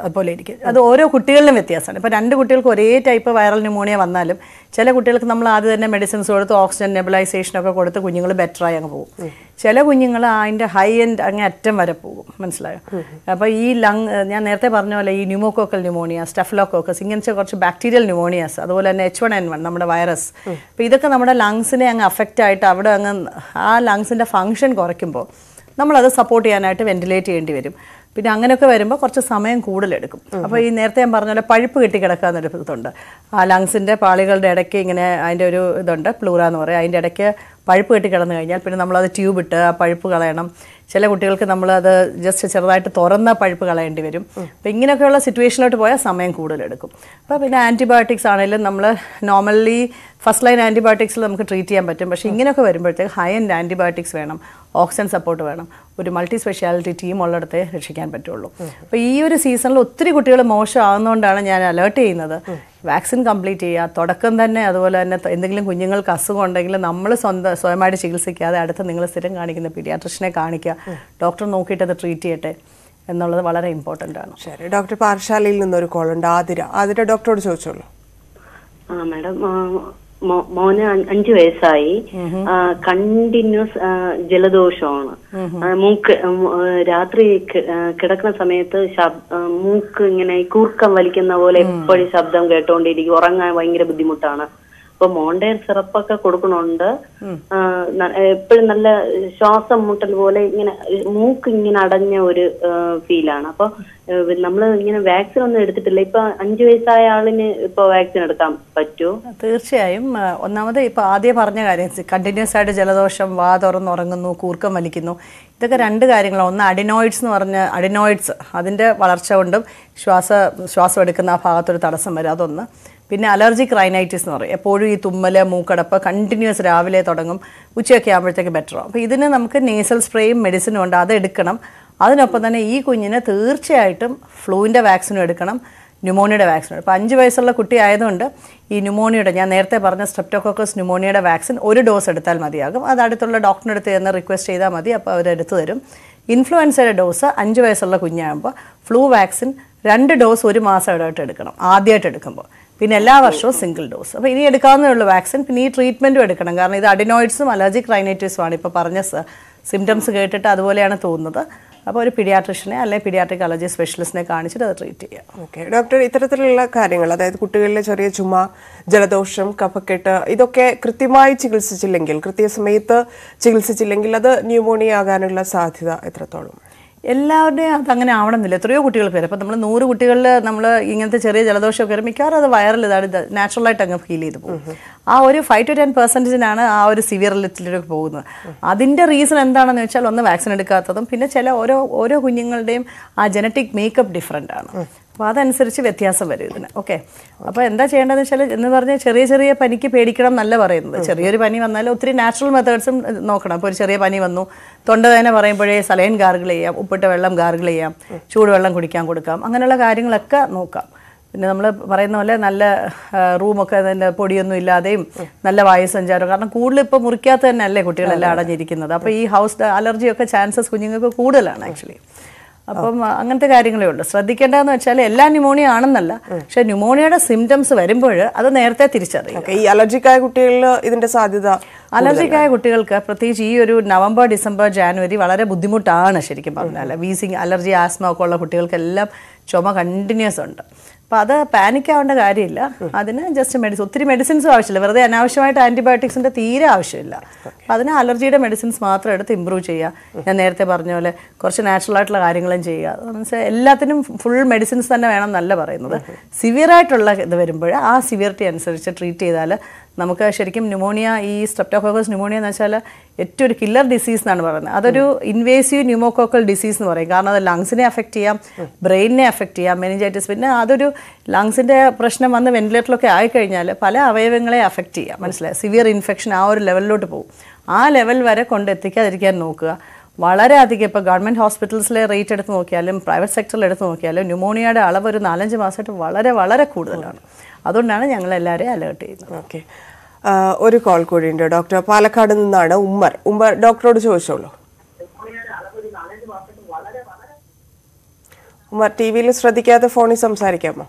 B: അതുപോലെ ഇരിക്കും. അത് ഓരോ കുട്ടികളിലും വ്യത്യാസമാണ് ഇപ്പോൾ രണ്ട് കുട്ടികൾക്ക് ഒരേ ടൈപ്പ് വൈറൽ ന്യൂമോണിയ വന്നാലും ചില കുട്ടികൾക്ക് നമ്മൾ ആദ്യം തന്നെ മെഡിസിൻസ് കൊടുത്ത് ഓക്സിജൻ നെബിലൈസേഷൻ ഒക്കെ കൊടുത്ത് കുഞ്ഞുങ്ങൾ ബെറ്ററായി അങ്ങ് പോകും. ചില കുഞ്ഞുങ്ങൾ അതിന്റെ ഹൈ എൻഡ് അങ്ങ് അറ്റം വരെ പോകും. മനസ്സിലായോ? അപ്പോൾ ഈ ലങ് ഞാൻ നേരത്തെ പറഞ്ഞ പോലെ ഈ ന്യൂമോക്കോക്കൽ ന്യൂമോണിയ സ്റ്റഫ്ലോക്കോക്കസ് ഇങ്ങനത്തെ കുറച്ച് ബാക്ടീരിയൽ ന്യൂമോണിയാസ് അതുപോലെ തന്നെ എച്ച് വൺ എൻ വൺ നമ്മുടെ വൈറസ് അപ്പോൾ ഇതൊക്കെ നമ്മുടെ ലങ്സിനെ അങ്ങ് അഫക്റ്റ് ആയിട്ട് അവിടെ അങ്ങ് ആ ലങ്സിന്റെ ഫങ്ഷൻ കുറയ്ക്കുമ്പോൾ നമ്മളത് സപ്പോർട്ട് ചെയ്യാനായിട്ട് വെന്റിലേറ്റ് ചെയ്യേണ്ടി വരും. പിന്നെ അങ്ങനെയൊക്കെ വരുമ്പോൾ കുറച്ച് സമയം കൂടുതലെടുക്കും. അപ്പോൾ ഈ നേരത്തെ ഞാൻ പറഞ്ഞ പോലെ പഴുപ്പ് കെട്ടി കിടക്കുക എന്നൊരു ഇതുണ്ട്. ആ ലങ്സിന്റെ പാളികളുടെ ഇടയ്ക്ക് ഇങ്ങനെ അതിന്റെ ഒരു ഇതുണ്ട് പ്ലൂറ എന്ന് പറയും. അതിന്റെ ഇടയ്ക്ക് പഴുപ്പ് കെട്ടി കിടന്നു കഴിഞ്ഞാൽ പിന്നെ നമ്മളത് ട്യൂബ് ഇട്ട് ആ പഴുപ്പ് കളയണം. ചില കുട്ടികൾക്ക് നമ്മളത് ജസ്റ്റ് ചെറുതായിട്ട് തുറന്ന പഴുപ്പ് കളയേണ്ടി വരും. അപ്പോൾ ഇങ്ങനെയൊക്കെയുള്ള സിറ്റുവേഷനിലോട്ട് പോയാൽ സമയം കൂടുതലെടുക്കും. അപ്പോൾ പിന്നെ ആന്റിബയോട്ടിക്സ് ആണെങ്കിലും നമ്മൾ നോർമലി ഫസ്റ്റ് ലൈൻ ആന്റിബയോട്ടിക്സിൽ നമുക്ക് ട്രീറ്റ് ചെയ്യാൻ പറ്റും. പക്ഷേ ഇങ്ങനെയൊക്കെ വരുമ്പോഴത്തേക്ക് ഹൈ എൻഡ് ആന്റിബയോട്ടിക്സ് വേണം. ഓക്സിജൻ സപ്പോർട്ട് വേണം. ഒരു മൾട്ടി സ്പെഷ്യാലിറ്റി ടീം ഉള്ളിടത്തെ രക്ഷിക്കാൻ പറ്റുള്ളൂ. അപ്പോൾ ഈ ഒരു സീസണിൽ ഒത്തിരി കുട്ടികൾ മോശമാകുന്നതുകൊണ്ടാണ് ഞാൻ അലേർട്ട് ചെയ്യുന്നത്. വാക്സിൻ കംപ്ലീറ്റ് ചെയ്യുക തുടക്കം തന്നെ അതുപോലെ തന്നെ എന്തെങ്കിലും കുഞ്ഞുങ്ങൾക്ക് അസുഖം ഉണ്ടെങ്കിൽ നമ്മൾ സ്വന്തം സ്വയമായിട്ട് ചികിത്സിക്കാതെ അടുത്ത് നിങ്ങൾ സ്ഥിരം കാണിക്കുന്ന പീഡിയാട്രിഷനെ കാണിക്കുക ഡോക്ടർ നോക്കിയിട്ട് അത് ട്രീറ്റ് ചെയ്യട്ടെ എന്നുള്ളത് വളരെ ഇമ്പോർട്ടന്റ് ആണ്.
A: ശരി ഡോക്ടർ പാഠശാലയിൽ നിന്നൊരു കോൾ ഉണ്ട്. ആതിര. ആതിര ഡോക്ടറോട് ചോദിച്ചോളൂ.
E: ആ മാഡം മോന് അഞ്ചു വയസ്സായി. കണ്ടിന്യൂസ് ജലദോഷമാണ്. മൂക്ക് രാത്രി കിടക്കുന്ന സമയത്ത് മൂക്ക് ഇങ്ങനെ കൂർക്കം വലിക്കുന്ന പോലെ എപ്പോഴും ശബ്ദം കേട്ടോണ്ടിരിക്കും. ഉറങ്ങാൻ ഭയങ്കര ബുദ്ധിമുട്ടാണ്. അപ്പൊ മോണ്ടയർ സിറപ്പൊക്കെ കൊടുക്കണുണ്ട്. എപ്പോഴും നല്ല ശ്വാസം മുട്ടൽ പോലെ ഇങ്ങനെ മൂക്ക് ഇങ്ങനെ അടഞ്ഞ ഒരു ഫീലാണ്. അപ്പൊ നമ്മൾ ഇങ്ങനെ വാക്സിൻ ഒന്നും എടുത്തിട്ടില്ല. ഇപ്പൊ അഞ്ചു വയസ്സായ ആളിന് ഇപ്പൊ വാക്സിൻ എടുക്കാൻ പറ്റുമോ
B: തീർച്ചയായും. ഒന്നാമത് ഇപ്പൊ ആദ്യം പറഞ്ഞ കാര്യം കണ്ടിന്യൂസ് ആയിട്ട് ജലദോഷം വാ തുറന്നുറങ്ങുന്നു കൂർക്കം വലിക്കുന്നു. ഇതൊക്കെ രണ്ട് കാര്യങ്ങളാണ്. ഒന്ന് അഡിനോയിഡ്സ് എന്ന് പറഞ്ഞ അഡിനോയിഡ്സ് അതിന്റെ വളർച്ച കൊണ്ടും ശ്വാസ ശ്വാസം എടുക്കുന്ന ആ ഭാഗത്തൊരു തടസ്സം വരും. അതൊന്ന്. പിന്നെ അലർജിക് റൈനൈറ്റിസ് എന്ന് പറയും. എപ്പോഴും ഈ തുമ്മൽ മൂക്കടപ്പ് കണ്ടിന്യൂസ് രാവിലെ തുടങ്ങും ഉച്ചയൊക്കെ ആകുമ്പോഴത്തേക്ക് ബെറ്റർ അപ്പോൾ ഇതിന് നമുക്ക് നേസൽ സ്പ്രേയും മെഡിസിനും ഉണ്ട്. അത് എടുക്കണം. അതിനൊപ്പം തന്നെ ഈ കുഞ്ഞിന് തീർച്ചയായിട്ടും ഫ്ലൂവിന്റെ വാക്സിനും എടുക്കണം ന്യൂമോണിയുടെ വാക്സിൻ ഇപ്പോൾ അഞ്ച് വയസ്സുള്ള കുട്ടി ആയതുകൊണ്ട് ഈ ന്യൂമോണിയുടെ ഞാൻ നേരത്തെ പറഞ്ഞ സ്ട്രെപ്റ്റോക്കോക്കസ് ന്യൂമോണിയുടെ വാക്സിൻ ഒരു ഡോസ് എടുത്താൽ മതിയാകും. അത് അടുത്തുള്ള ഡോക്ടറിന്റെ അടുത്ത് ചെന്ന് റിക്വസ്റ്റ് ചെയ്താൽ മതി. അപ്പോൾ അവർ എടുത്തു തരും. ഇൻഫ്ലുവൻസയുടെ ഡോസ് അഞ്ച് വയസ്സുള്ള കുഞ്ഞാകുമ്പോൾ ഫ്ലൂ വാക്സിൻ രണ്ട് ഡോസ് ഒരു മാസം ഇടവിട്ട് എടുക്കണം ആദ്യമായിട്ട് എടുക്കുമ്പോൾ പിന്നെ എല്ലാ വർഷവും സിംഗിൾ ഡോസ് അപ്പോൾ ഇനി എടുക്കാവുന്നേ വാക്സിൻ. പിന്നെ ഈ ട്രീറ്റ്മെന്റും എടുക്കണം. കാരണം ഇത് അഡിനോയിഡ്സും അലർജിക് റൈനൈറ്റിസും ആണ്. ഇപ്പോൾ പറഞ്ഞ സിംറ്റംസ് കേട്ടിട്ട് അതുപോലെയാണ് തോന്നുന്നത്. അപ്പോൾ ഒരു പീഡിയാട്രിഷനെ അല്ലെങ്കിൽ പീഡിയാട്രിക് അലർജി സ്പെഷ്യലിസ്റ്റിനെ കാണിച്ചിട്ട് അത് ട്രീറ്റ് ചെയ്യാം.
A: ഓക്കെ ഡോക്ടർ ഇത്തരത്തിലുള്ള കാര്യങ്ങൾ അതായത് കുട്ടികളിലെ ചെറിയ ചുമ ജലദോഷം കഫക്കെട്ട് ഇതൊക്കെ കൃത്യമായി ചികിത്സിച്ചില്ലെങ്കിൽ കൃത്യസമയത്ത് ചികിത്സിച്ചില്ലെങ്കിൽ അത് ന്യൂമോണിയ ആകാനുള്ള സാധ്യത എത്രത്തോളം?
B: എല്ലാവരുടെയും അത് അങ്ങനെ ആവണമെന്നില്ല. എത്രയോ കുട്ടികൾക്ക് വരും അപ്പോൾ നമ്മൾ നൂറ് കുട്ടികളിൽ നമ്മൾ ഇങ്ങനത്തെ ചെറിയ ജലദോഷമൊക്കെ വരും. മിക്കവാറും അത് വൈറൽ ഇതാണ്. നാച്ചുറലായിട്ട് അങ്ങ് ഫീൽ ചെയ്ത് പോകും. ആ ഒരു ഫൈവ് ടു ടെൻ പെർസെന്റേജിനാണ് ആ ഒരു സിവിയർ ലെറ്റിലേക്ക് പോകുന്നത്. അതിന്റെ റീസൺ എന്താണെന്ന് വെച്ചാൽ ഒന്ന് വാക്സിൻ എടുക്കാത്തതും പിന്നെ ചില ഓരോ ഓരോ കുഞ്ഞുങ്ങളുടെയും ആ ജനറ്റിക് മേക്കപ്പ് ഡിഫറെന്റ് ആണ്. അപ്പോൾ അതനുസരിച്ച് വ്യത്യാസം വരും ഇതിന്. ഓക്കെ അപ്പോൾ എന്താ ചെയ്യേണ്ടതെന്ന് വെച്ചാൽ എന്ന് പറഞ്ഞാൽ ചെറിയ ചെറിയ പനിക്ക് പേടിക്കണം എന്നല്ല പറയുന്നത്. ചെറിയൊരു പനി വന്നാൽ ഒത്തിരി നാച്ചുറൽ മെത്തേഡ്സും നോക്കണം. അപ്പോൾ ഒരു ചെറിയ പനി വന്നു തൊണ്ടവേദന പറയുമ്പോഴേ സലൈൻ ഗാർഗിൾ ചെയ്യാം ഉപ്പിട്ട വെള്ളം ഗാർഗിൾ ചെയ്യാം ചൂടുവെള്ളം കുടിക്കാൻ കൊടുക്കാം അങ്ങനെയുള്ള കാര്യങ്ങളൊക്കെ നോക്കാം. പിന്നെ നമ്മൾ പറയുന്ന പോലെ നല്ല റൂമൊക്കെ അതിന്റെ പൊടിയൊന്നും ഇല്ലാതെയും നല്ല വായുസഞ്ചാരം കാരണം കൂടുതൽ ഇപ്പോൾ മുറിക്കാത്ത തന്നെ അല്ലേ കുട്ടികളെല്ലാം അടഞ്ഞിരിക്കുന്നത്. അപ്പോൾ ഈ ഹൗസ് അലർജിയൊക്കെ ചാൻസസ് കുഞ്ഞുങ്ങൾക്ക് കൂടുതലാണ് ആക്ച്വലി. അപ്പം അങ്ങനത്തെ കാര്യങ്ങളേ ഉള്ളൂ. ശ്രദ്ധിക്കേണ്ടതെന്ന് വെച്ചാൽ എല്ലാ ന്യൂമോണിയ ആണെന്നല്ല. പക്ഷെ ന്യൂമോണിയയുടെ സിംറ്റംസ് വരുമ്പോൾ അത് നേരത്തെ തിരിച്ചറിയും
A: ഈ അലർജിക്കായ കുട്ടികളിൽ ഇതിന്റെ സാധ്യത
B: അലർജിക്കായ കുട്ടികൾക്ക് പ്രത്യേകിച്ച് ഈ ഒരു നവംബർ ഡിസംബർ ജാനുവരി വളരെ ബുദ്ധിമുട്ടാണ് ശരിക്കും പറഞ്ഞാൽ വീസിങ് അലർജി ആസ്മ ഒക്കെ ഉള്ള കുട്ടികൾക്കെല്ലാം ചുമ കണ്ടിന്യൂസ് ഉണ്ട്. അപ്പോൾ അത് പാനിക് ആവേണ്ട കാര്യമില്ല. അതിന് ജസ്റ്റ് മെഡിസിൻ ഒത്തിരി മെഡിസിൻസും ആവശ്യമില്ല. വെറുതെ അനാവശ്യമായിട്ട് ആന്റിബയോട്ടിക്സിന്റെ തീരെ ആവശ്യമില്ല. അപ്പോൾ അതിന് അലർജിയുടെ മെഡിസിൻസ് മാത്രം എടുത്ത് ഇമ്പ്രൂവ് ചെയ്യുക. ഞാൻ നേരത്തെ പറഞ്ഞ പോലെ കുറച്ച് നാച്ചുറൽ ആയിട്ടുള്ള കാര്യങ്ങളും ചെയ്യുക. എന്ന് വെച്ചാൽ എല്ലാത്തിനും ഫുൾ മെഡിസിൻസ് തന്നെ വേണം എന്നല്ല പറയുന്നത്. സിവിയർ ആയിട്ടുള്ള ഇത് വരുമ്പോൾ ആ സിവിയറിറ്റി അനുസരിച്ച് ട്രീറ്റ് ചെയ്താൽ നമുക്ക് ശരിക്കും ന്യൂമോണിയ ഈ സ്ട്രെപ്റ്റോകോക്കസ് ന്യൂമോണിയ എന്ന് വെച്ചാൽ ഏറ്റവും ഒരു കില്ലർ ഡിസീസ് എന്നാണ് പറയുന്നത്. അതൊരു ഇൻവേസീവ് ന്യൂമോക്കോക്കൽ ഡിസീസ് എന്ന് പറയും. കാരണം അത് ലങ്സിനെ അഫക്റ്റ് ചെയ്യാം ബ്രെയിനിനെ അഫക്റ്റ് ചെയ്യാം മെനിഞ്ചൈറ്റിസ് പിന്നെ അതൊരു ലങ്സിന്റെ പ്രശ്നം വന്ന് വെന്റിലേറ്ററിലൊക്കെ ആയിക്കഴിഞ്ഞാൽ പല അവയവങ്ങളെ അഫക്റ്റ് ചെയ്യാം. മനസ്സിലായി? സിവിയർ ഇൻഫെക്ഷൻ ആ ഒരു ലെവലിലോട്ട് പോകും. ആ ലെവൽ വരെ കൊണ്ട് എത്തിക്കാതിരിക്കാൻ നോക്കുക. വളരെയധികം ഇപ്പോൾ ഗവൺമെന്റ് ഹോസ്പിറ്റൽസിലെ റേറ്റ് എടുത്ത് നോക്കിയാലും പ്രൈവറ്റ് സെക്ടറിൽ എടുത്ത് നോക്കിയാലും ന്യൂമോണിയയുടെ അളവ് ഒരു നാലഞ്ച് മാസമായിട്ട് വളരെ വളരെ കൂടുതലാണ്. അതുകൊണ്ടാണ് ഞങ്ങൾ എല്ലാവരെയും അലേർട്ട് ചെയ്യുന്നത്
A: ഓക്കെ ഒരു കോൾ കൂടിയുണ്ട്. ഡോക്ടർ പാലക്കാട് നിന്നാണ് ഉമ്മർ. ഉമ്മർ ഡോക്ടറോട് ചോദിച്ചോളൂ. ഉമ്മർ ടി വിയിൽ ശ്രദ്ധിക്കാതെ ഫോണിൽ സംസാരിക്കാമോ?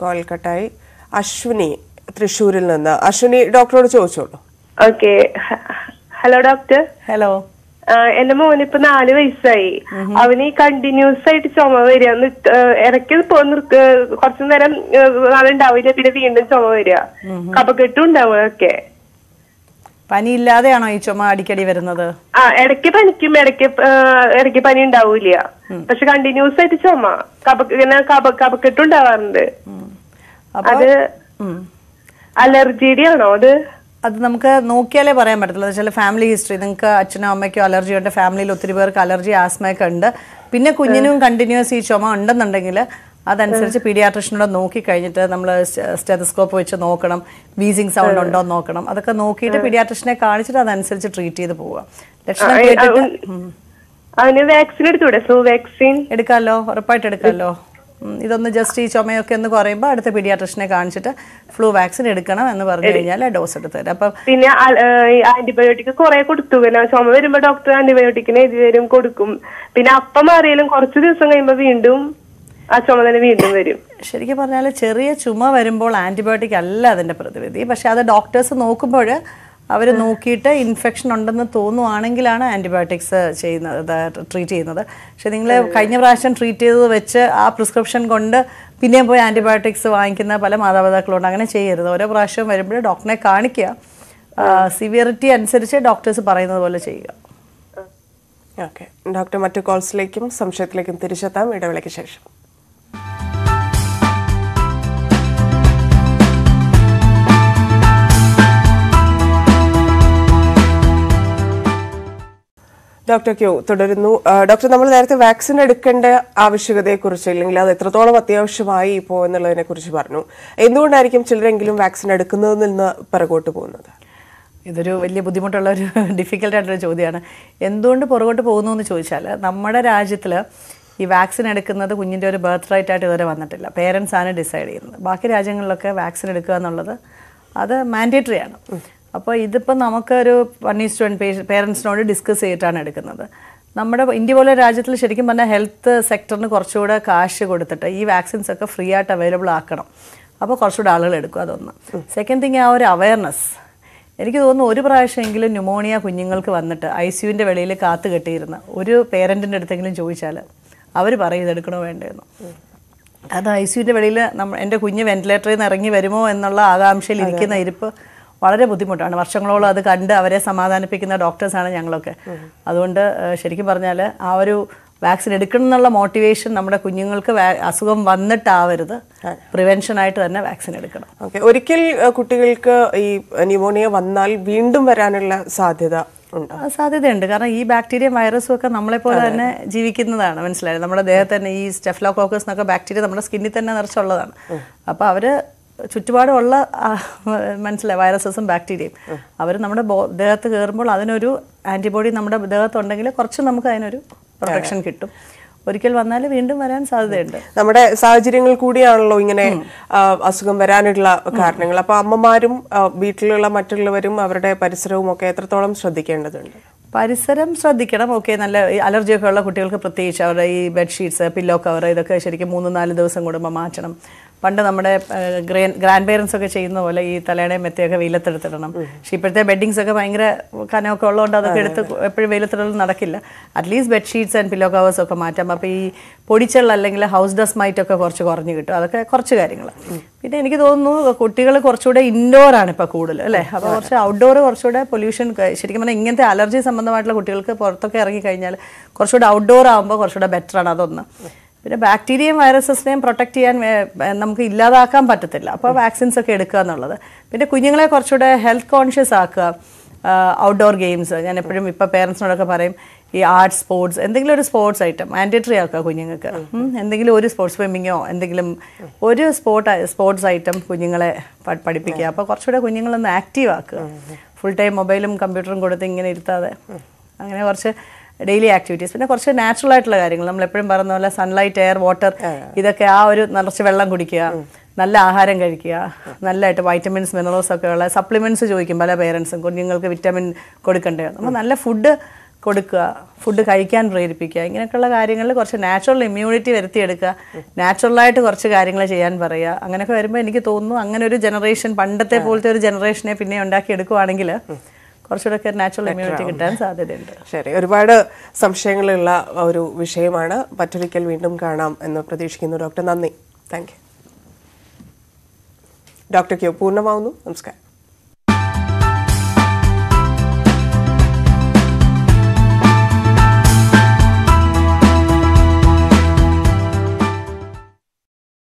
A: കോൾ കട്ടായി അശ്വിനി തൃശ്ശൂരിൽ നിന്ന്. അശ്വിനി ഡോക്ടറോട് ചോദിച്ചോളൂ.
F: ഓക്കെ ഹലോ ഡോക്ടർ
B: ഹലോ
F: എന്റെ മോന് ഇപ്പൊ നാല് വയസ്സായി. അവന് ഈ കണ്ടിന്യൂസ് ആയിട്ട് ചുമ വരിക. ഇടയ്ക്ക് ഇപ്പൊ നിർത്ത കുറച്ചു നേരം നാളുണ്ടാവില്ല പിന്നെ വീണ്ടും ചുമ വരിക. കപക്കെട്ടും ഉണ്ടാവുക ഒക്കെ
B: പനി ഇല്ലാതെയാണോ ഈ ചുമ അടിക്കടി വരുന്നത്?
F: ആ ഇടയ്ക്ക് പനിക്കും ഇടയ്ക്ക് ഇടയ്ക്ക് പനി ഉണ്ടാവൂല പക്ഷെ കണ്ടിന്യൂസ് ആയിട്ട് ചുമ. ഇങ്ങനെ കപ കപക്കെട്ടും ഉണ്ടാവാറുണ്ട്. അത് അലർജിയുടെ ആണോ അത്?
B: അത് നമുക്ക് നോക്കിയാലേ പറയാൻ പറ്റത്തില്ല വെച്ചാൽ ഫാമിലി ഹിസ്റ്ററി നിങ്ങൾക്ക് അച്ഛനോ അമ്മയ്ക്കോ അലർജി ഉണ്ട് ഫാമിലിയിൽ ഒത്തിരി പേർക്ക് അലർജി ആസ്മയൊക്കെ ഉണ്ട്. പിന്നെ കുഞ്ഞിനും കണ്ടിന്യൂസ് ഈ ചുമ ഉണ്ടെന്നുണ്ടെങ്കിൽ അതനുസരിച്ച് പീഡിയാട്രിഷനോട് നോക്കി കഴിഞ്ഞിട്ട് നമ്മൾ സ്റ്റെതസ്കോപ്പ് വെച്ച് നോക്കണം. വീസിങ് സൗണ്ട് ഉണ്ടോ എന്ന് നോക്കണം. അതൊക്കെ നോക്കിയിട്ട് പീഡിയാട്രിഷനെ കാണിച്ചിട്ട് അതനുസരിച്ച് ട്രീറ്റ് ചെയ്ത് പോവുക. ലക്ഷണം കേട്ടിട്ട്?
F: വാക്സിൻ എടുത്തൂടെ? സോ വാക്സിൻ
B: എടുക്കാമല്ലോ ഉറപ്പായിട്ട് എടുക്കാമല്ലോ ഇതൊന്ന് ജസ്റ്റ് ഈ ചുമയൊക്കെ എന്ന് കുറയുമ്പോൾ അടുത്ത പീഡിയാട്രിഷനെ കാണിച്ചിട്ട് ഫ്ലൂ വാക്സിൻ എടുക്കണം എന്ന് പറഞ്ഞു കഴിഞ്ഞാൽ ഡോസ് എടുത്ത് തരാം. അപ്പം
F: പിന്നെ ആന്റിബയോട്ടിക് കുറെ കൊടുത്തു. പിന്നെ ചുമ വരുമ്പോ ഡോക്ടർ ആന്റിബയോട്ടിക്കിനെ എഴുതി തരും കൊടുക്കും. പിന്നെ അപ്പം മാറിയാലും കുറച്ച് ദിവസം കഴിയുമ്പോ വീണ്ടും ആ ചുമ തന്നെ വീണ്ടും വരും.
B: ശരിക്കും പറഞ്ഞാൽ ചെറിയ ചുമ വരുമ്പോൾ ആന്റിബയോട്ടിക് അല്ല അതിന്റെ പ്രതിവിധി. പക്ഷേ അത് ഡോക്ടേഴ്സ് നോക്കുമ്പോൾ അവർ നോക്കിയിട്ട് ഇൻഫെക്ഷൻ ഉണ്ടെന്ന് തോന്നുവാണെങ്കിലാണ് ആന്റിബയോട്ടിക്സ് ചെയ്യുന്നത് ട്രീറ്റ് ചെയ്യുന്നത്. പക്ഷേ നിങ്ങൾ കഴിഞ്ഞ പ്രാവശ്യം ട്രീറ്റ് ചെയ്തത് വെച്ച് ആ പ്രിസ്ക്രിപ്ഷൻ കൊണ്ട് പിന്നെയും പോയി ആന്റിബയോട്ടിക്സ് വാങ്ങിക്കുന്ന പല മാതാപിതാക്കളുണ്ട്. അങ്ങനെ ചെയ്യരുത്. ഓരോ പ്രാവശ്യം വരുമ്പോൾ ഡോക്ടറെ കാണിക്കുക. സിവിയറിറ്റി അനുസരിച്ച് ഡോക്ടേഴ്സ് പറയുന്നത് പോലെ ചെയ്യുക.
A: ഓക്കെ. ഡോക്ടർ മറ്റു കോൾസിലേക്കും സംശയത്തിലേക്കും തിരിച്ചെത്താം. ഇടവേളയ്ക്ക് ശേഷം. ഡോക്ടർ ക്യൂ തുടരുന്നു. ഡോക്ടർ നമ്മൾ നേരത്തെ വാക്സിൻ എടുക്കേണ്ട ആവശ്യകതയെ കുറിച്ച് അല്ലെങ്കിൽ അത് എത്രത്തോളം അത്യാവശ്യമായി ഇപ്പോൾ എന്നുള്ളതിനെ കുറിച്ച് പറഞ്ഞു. എന്തുകൊണ്ടായിരിക്കും ചിലരെങ്കിലും വാക്സിൻ എടുക്കുന്നതിൽ നിന്ന് പിറകോട്ട് പോകുന്നത്?
B: ഇതൊരു വലിയ ബുദ്ധിമുട്ടുള്ള ഒരു ഡിഫിക്കൽട്ട് ആയിട്ടൊരു ചോദ്യമാണ്. എന്തുകൊണ്ട് പുറകോട്ട് പോകുന്നു എന്ന് ചോദിച്ചാൽ നമ്മുടെ രാജ്യത്തിൽ ഈ വാക്സിൻ എടുക്കുന്നത് കുഞ്ഞിന്റെ ഒരു ബർത്ത് റൈറ്റ് ആയിട്ട് ഇതുവരെ വന്നിട്ടില്ല. പേരൻസ് ആണ് ഡിസൈഡ് ചെയ്യുന്നത്. ബാക്കി രാജ്യങ്ങളിലൊക്കെ വാക്സിൻ എടുക്കുക എന്നുള്ളത് അത് മാൻഡേറ്ററി ആണ്. അപ്പോൾ ഇതിപ്പോൾ നമുക്കൊരു വൺ ഈസ് വൺ പേരൻസിനോട് ഡിസ്കസ് ചെയ്തിട്ടാണ് എടുക്കുന്നത്. നമ്മുടെ ഇന്ത്യ പോലെ രാജ്യത്തിൽ ശരിക്കും പറഞ്ഞാൽ ഹെൽത്ത് സെക്ടറിന് കുറച്ചുകൂടെ കാശ് കൊടുത്തിട്ട് ഈ വാക്സിൻസ് ഒക്കെ ഫ്രീ ആയിട്ട് അവൈലബിൾ ആക്കണം. അപ്പോൾ കുറച്ചുകൂടെ ആളുകൾ എടുക്കും അതൊന്ന്. സെക്കൻഡ് തിങ് ആ ഒരു അവയർനെസ്. എനിക്ക് തോന്നുന്നു ഒരു പ്രാവശ്യമെങ്കിലും ന്യൂമോണിയ കുഞ്ഞുങ്ങൾക്ക് വന്നിട്ട് ഐ സിയുവിന്റെ വെളിയിൽ കാത്തു കെട്ടിയിരുന്ന ഒരു പേരന്റിന്റെ അടുത്തെങ്കിലും ചോദിച്ചാൽ അവർ പറയും ഇതെടുക്കണോ വേണ്ടതെന്ന് അത് ഐ സിയുവിന്റെ വെളിയിൽ നമ്മൾ എന്റെ കുഞ്ഞ് വെന്റിലേറ്ററിൽ നിന്ന് ഇറങ്ങി വരുമോ എന്നുള്ള ആകാംക്ഷയിൽ ഇരിക്കുന്ന ഇരിപ്പ് വളരെ ബുദ്ധിമുട്ടാണ്. വർഷങ്ങളോളം അത് കണ്ട് അവരെ സമാധാനിപ്പിക്കുന്ന ഡോക്ടേഴ്സാണ് ഞങ്ങളൊക്കെ. അതുകൊണ്ട് ശരിക്കും പറഞ്ഞാൽ ആ ഒരു വാക്സിൻ എടുക്കണം എന്നുള്ള മോട്ടിവേഷൻ നമ്മുടെ കുഞ്ഞുങ്ങൾക്ക് അസുഖം വന്നിട്ടാവരുത്. പ്രിവെൻഷനായിട്ട് തന്നെ വാക്സിൻ എടുക്കണം.
A: ഓക്കെ. ഒരിക്കൽ കുട്ടികൾക്ക് ഈ ന്യൂമോണിയ വന്നാൽ വീണ്ടും വരാനുള്ള സാധ്യത
B: സാധ്യതയുണ്ട്. കാരണം ഈ ബാക്ടീരിയ വൈറസും ഒക്കെ നമ്മളെ പോലെ തന്നെ ജീവിക്കുന്നതാണ്. മനസ്സിലായത് നമ്മുടെ ദേഹത്ത് തന്നെ ഈ സ്റ്റെഫ്ലോകോക്കസ് എന്നൊക്കെ ബാക്ടീരിയ നമ്മുടെ സ്കിന്നിൽ തന്നെ നിറച്ചുള്ളതാണ്. അപ്പോൾ അവർ ചുറ്റുപാടുമുള്ള മനസ്സിലായി? വൈറസസും ബാക്ടീരിയയും. അവർ നമ്മുടെ ദേഹത്ത് കയറുമ്പോൾ അതിനൊരു ആന്റിബോഡി നമ്മുടെ ദേഹത്തുണ്ടെങ്കിൽ കുറച്ച് നമുക്ക് അതിനൊരു പ്രൊട്ടക്ഷൻ കിട്ടും. ഒരിക്കൽ വന്നാൽ വീണ്ടും വരാൻ സാധ്യതയുണ്ട്.
A: നമ്മുടെ സാഹചര്യങ്ങൾ കൂടിയാണല്ലോ ഇങ്ങനെ അസുഖം വരാനുള്ള കാരണങ്ങൾ. അപ്പൊ അമ്മമാരും വീട്ടിലുള്ള മറ്റുള്ളവരും അവരുടെ പരിസരവും ഒക്കെ എത്രത്തോളം ശ്രദ്ധിക്കേണ്ടതുണ്ട്?
B: പരിസരം ശ്രദ്ധിക്കണം. ഓക്കെ നല്ല അലർജി അലർജിയൊക്കെ ഉള്ള കുട്ടികൾക്ക് പ്രത്യേകിച്ച് അവരുടെ ഈ ബെഡ്ഷീറ്റ്സ് പില്ലോ കവർ ഇതൊക്കെ ശരിക്കും മൂന്ന് നാല് ദിവസം കൂടുമ്പോൾ മാറ്റണം. പണ്ട് നമ്മുടെ ഗ്രാൻഡ് പേരൻസ് ഒക്കെ ചെയ്യുന്ന പോലെ ഈ തലേണയും മെത്തയൊക്കെ വെയിലത്തെടുത്തിടണം. പക്ഷെ ഇപ്പോഴത്തെ ബെഡിങ്സ് ഒക്കെ ഭയങ്കര കനമൊക്കെ ഉള്ളതുകൊണ്ട് അതൊക്കെ എടുത്ത് എപ്പോഴും വെയിലത്തിടൽ നടക്കില്ല. At least bedsheets and pillow covers ഒക്കെ മാറ്റാം. അപ്പോൾ ഈ പൊടിച്ചെള്ള അല്ലെങ്കിൽ ഹൗസ് ഡസ്റ്റ് മൈറ്റ് ഒക്കെ കുറച്ച് കുറഞ്ഞു കിട്ടും. അതൊക്കെ കുറച്ച് കാര്യങ്ങൾ പിന്നെ എനിക്ക് തോന്നുന്നു കുട്ടികൾ കുറച്ചുകൂടെ ഇൻഡോർ ആണ് ഇപ്പോൾ കൂടുതൽ അല്ലേ? അപ്പോൾ കുറച്ച് ഔട്ട്ഡോർ കുറച്ചുകൂടെ പൊല്യൂഷൻ ശരിക്കും പറഞ്ഞാൽ ഇങ്ങനത്തെ അലർജി സംബന്ധമായിട്ടുള്ള കുട്ടികൾക്ക് പുറത്തൊക്കെ ഇറങ്ങി കഴിഞ്ഞാൽ കുറച്ചുകൂടെ ഔട്ട്ഡോർ ആകുമ്പോൾ കുറച്ചുകൂടെ ബെറ്റർ ആണ് അതൊന്ന്. പിന്നെ ബാക്ടീരിയയും വൈറസസിനെയും പ്രൊട്ടക്ട് ചെയ്യാൻ നമുക്ക് ഇല്ലാതാക്കാൻ പറ്റത്തില്ല. അപ്പോൾ വാക്സിൻസ് ഒക്കെ എടുക്കുക എന്നുള്ളത്. പിന്നെ കുഞ്ഞുങ്ങളെ കുറച്ചുകൂടെ ഹെൽത്ത് കോൺഷ്യസ് ആക്കുക. ഔട്ട്ഡോർ ഗെയിംസ് ഞാൻ എപ്പോഴും ഇപ്പോൾ പേരൻസിനോടൊക്കെ പറയും ഈ ആർട്സ് സ്പോർട്സ് എന്തെങ്കിലും ഒരു സ്പോർട്സ് ഐറ്റം മാൻഡേറ്ററി ആക്കുക കുഞ്ഞുങ്ങൾക്ക്. എന്തെങ്കിലും ഒരു സ്പോർട്സ് സ്വിമ്മിങ്ങോ എന്തെങ്കിലും ഒരു സ്പോർട്ട് സ്പോർട്സ് ഐറ്റം കുഞ്ഞുങ്ങളെ പഠിപ്പിക്കുക. അപ്പോൾ കുറച്ചുകൂടെ കുഞ്ഞുങ്ങളൊന്ന് ആക്റ്റീവ് ആക്കുക. ഫുൾ ടൈം മൊബൈലും കമ്പ്യൂട്ടറും കൊടുത്ത് ഇങ്ങനെ ഇരുത്താതെ. അങ്ങനെ കുറച്ച് ഡെയിലി ആക്ടിവിറ്റീസ് പിന്നെ കുറച്ച് നാച്ചുറൽ ആയിട്ടുള്ള കാര്യങ്ങൾ. നമ്മൾ എപ്പോഴും പറയുന്ന പോലെ സൺലൈറ്റ് എയർ വാട്ടർ ഇതൊക്കെ ആ ഒരു നിറച്ച് വെള്ളം കുടിക്കുക നല്ല ആഹാരം കഴിക്കുക നല്ലതായിട്ട് വൈറ്റമിൻസ് മിനറൽസ് ഒക്കെ ഉള്ള സപ്ലിമെന്റ്സ് ചോദിക്കും പല പേരൻസും കുഞ്ഞുങ്ങൾക്ക് വിറ്റമിൻ കൊടുക്കണ്ടേ? നമ്മൾ നല്ല ഫുഡ് കൊടുക്കുക ഫുഡ് കഴിക്കാൻ പ്രേരിപ്പിക്കുക. ഇങ്ങനെയൊക്കെയുള്ള കാര്യങ്ങളിൽ കുറച്ച് നാച്ചുറൽ ഇമ്മ്യൂണിറ്റി വരുത്തിയെടുക്കുക. നാച്ചുറലായിട്ട് കുറച്ച് കാര്യങ്ങൾ ചെയ്യാൻ പറയുക. അങ്ങനെയൊക്കെ വരുമ്പോൾ എനിക്ക് തോന്നുന്നു അങ്ങനെ ഒരു ജനറേഷൻ പണ്ടത്തെ പോലത്തെ ഒരു ജനറേഷനെ പിന്നെ ഉണ്ടാക്കിയെടുക്കുവാണെങ്കിൽ കുറച്ചുകൂടെ നാച്ചുറൽ ഇമ്മ്യൂണിറ്റി കിട്ടാൻ സാധ്യതയുണ്ട്.
A: ശരി ഒരുപാട് സംശയങ്ങളുള്ള ഒരു വിഷയമാണ്. മറ്റൊരിക്കൽ വീണ്ടും കാണാം എന്ന് പ്രതീക്ഷിക്കുന്നു. ഡോക്ടർ നന്ദി. Thank you. ഡോക്ടർ ക്യൂ പൂർണമാവുന്നു. നമസ്കാരം.